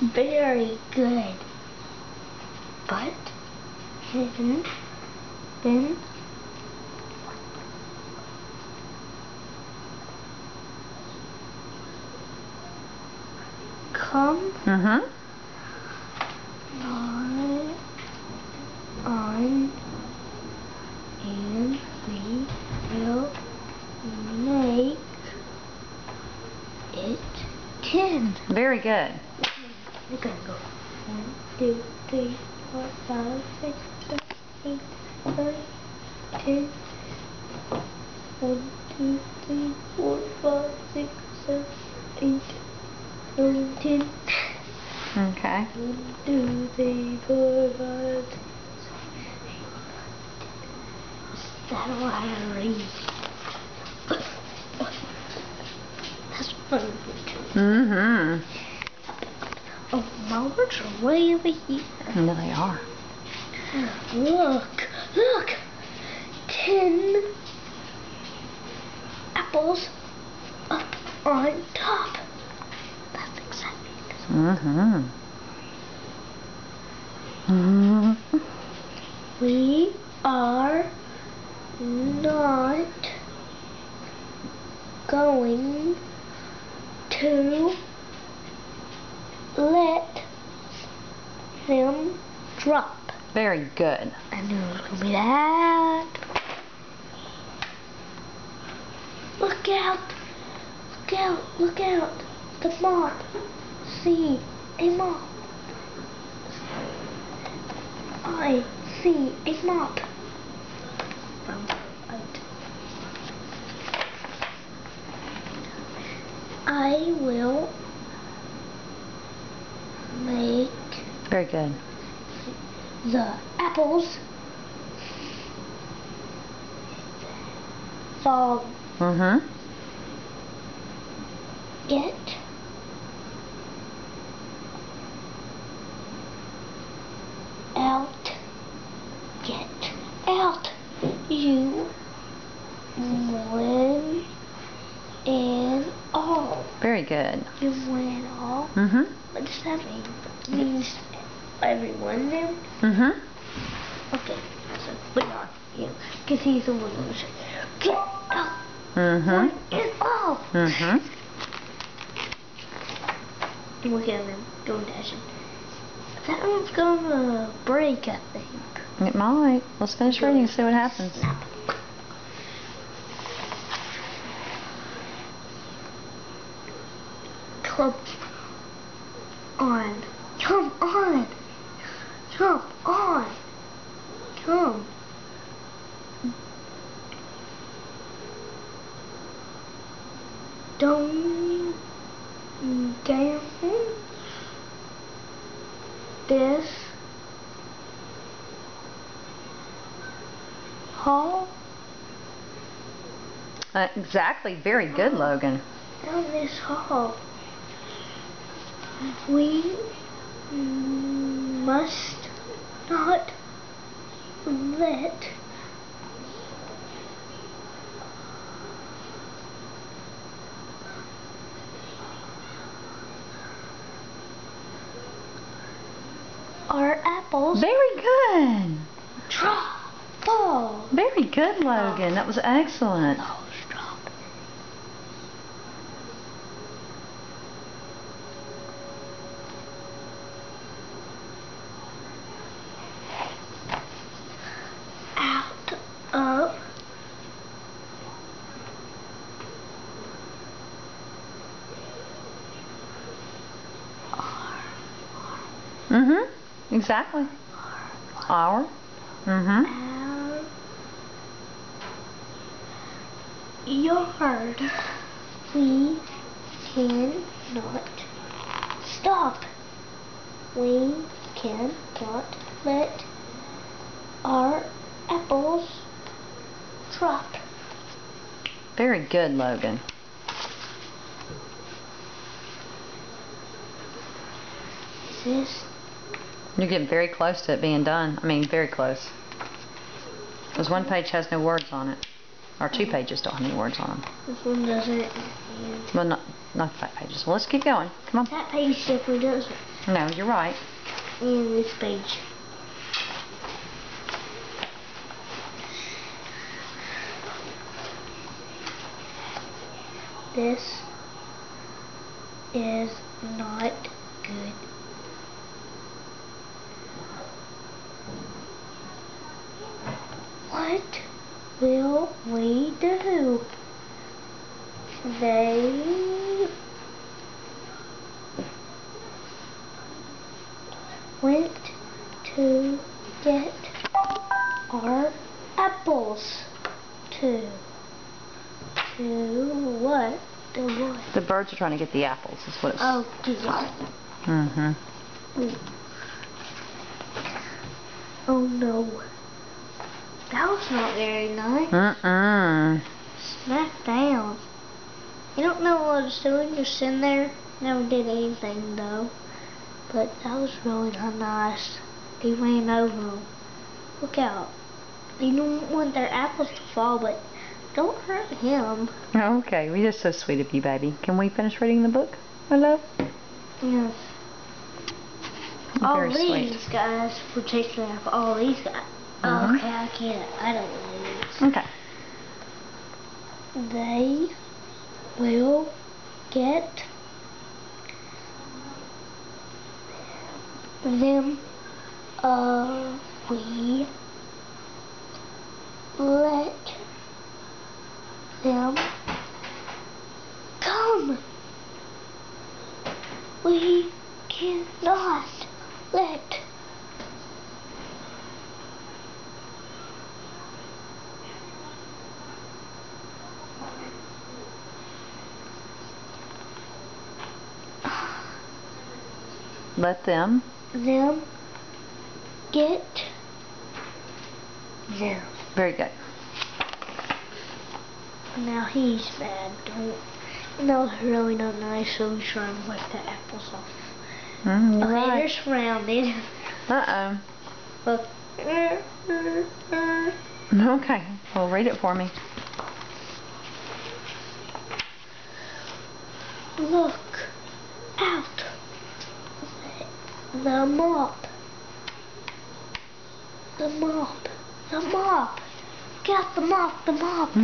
Very good. But then, then come Mm-hmm. on, on and we will make it ten. Very good. Gonna go one, two, three, four, five, six, seven, eight, nine, ten. One, two, three, four, five, six, seven, eight, nine, ten. Okay. One, two, three, four, five, six, seven, eight, nine, ten. Is that a lot of read? That's funny. Mm-hmm. Are way over here. No, they are. Look, look. Ten apples up on top. That's exciting. Mm-hmm. Mm-hmm. We are not going to let them drop. Very good. I knew it was gonna be that. Look out! Look out! Look out! The mop. See a mop. I see a mop. From out. I will make Very good. the apples fall Mm-hmm. get out get out you win and all Very good. you win all Mm-hmm. what does that mean means everyone then Mm-hmm. Okay, so it on him, because he's the one who's get out, Mm-hmm. and all. Mm-hmm. Look at him, go dashing. That one's gonna break, I think. It might. Let's finish reading and see what happens. Snap. Come on, come on, come. Don't dance this hall Uh, exactly. Very good, Logan. down this hall. We must not let our apples Very good. drop fall. Very good, Logan. That was excellent. Oh, drop. Out of Mm-hmm. Exactly. Our. Mm-hmm. our yard. We cannot stop. We cannot let our apples drop. Very good, Logan. This You're getting very close to it being done. I mean, very close. Because one page has no words on it. Our two pages don't have any words on them. This one doesn't. Well, not not the back pages. Well, let's keep going. Come on. that page definitely doesn't. No, you're right. And this page. This is not good. What will we do? They went to get our apples. To to what? To what? The birds are trying to get the apples. Is what it's. Oh, dear. Mm-hmm. Oh no. That was not very nice. Mm-mm. Smack down. You don't know what it's doing, just sitting there. Never did anything though. But that was really not nice. They ran over him. Look out. They don't want their apples to fall, but don't hurt him. Okay, well, you're so sweet of you, baby. Can we finish reading the book, my love? Yes. All Very these sweet. guys were after all these guys. Mhm. Okay, I can't. I don't know this. Okay. They will get them uh we let them come. We cannot let Let them. them get them. Very good. Now he's mad. Don't. No, really not nice, so he's trying to wipe the apples off. Mm, you're okay, right. they're surrounded. Uh-oh. Look. Okay. Well, read it for me. Look. The mop. The mop. The mop. Get the mop. The mop.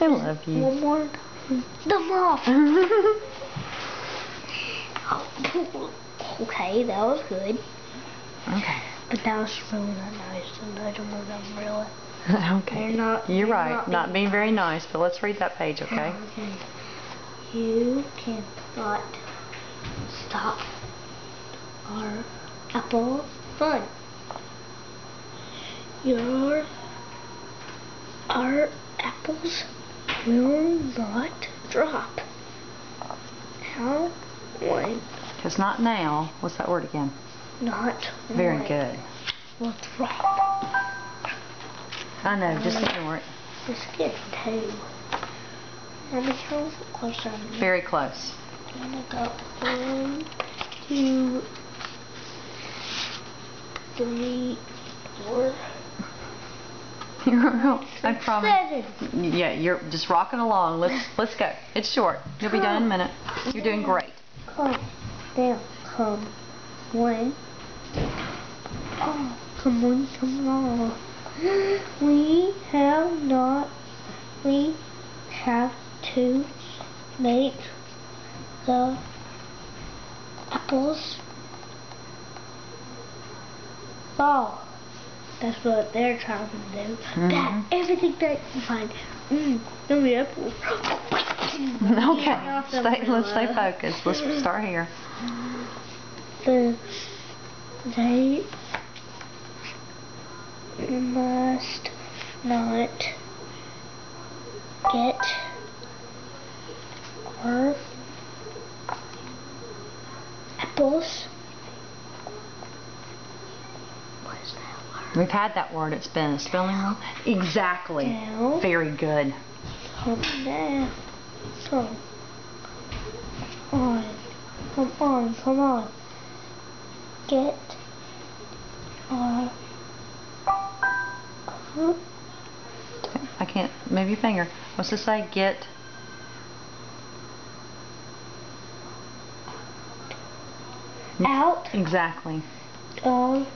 I love you. One more time. The mop. Oh, okay, that was good. okay. But that was really not nice, and I don't know that really. okay. Not- You're right. not Not being very nice, but let's read that page, okay? Okay. You cannot stop our apple fun. Your our apples will not drop. How one Because not now. What's that word again? not Very good. will drop. I know. Just ignore it. Just get two. How many how close are? Very close. I'm gonna go one, two, three, four, I promise. seven. Yeah, you're just rocking along. Let's let's go. It's short. You'll be done in a minute. You're doing great. Come down, come one. Oh, come on, come on. We have not. We have to make the apples That's what they're trying to do. That Mhm. everything that you find. Mmm, yummy apples. Okay. Stay, let's stay focused. Let's start here. the they must not get our apples. What is that word? We've had that word. It's been a spelling wrong. Exactly. Down. Very good. Come down. Come on. Come on, come on. Get our I can't move your finger. What's it say? Get. Out Exactly. of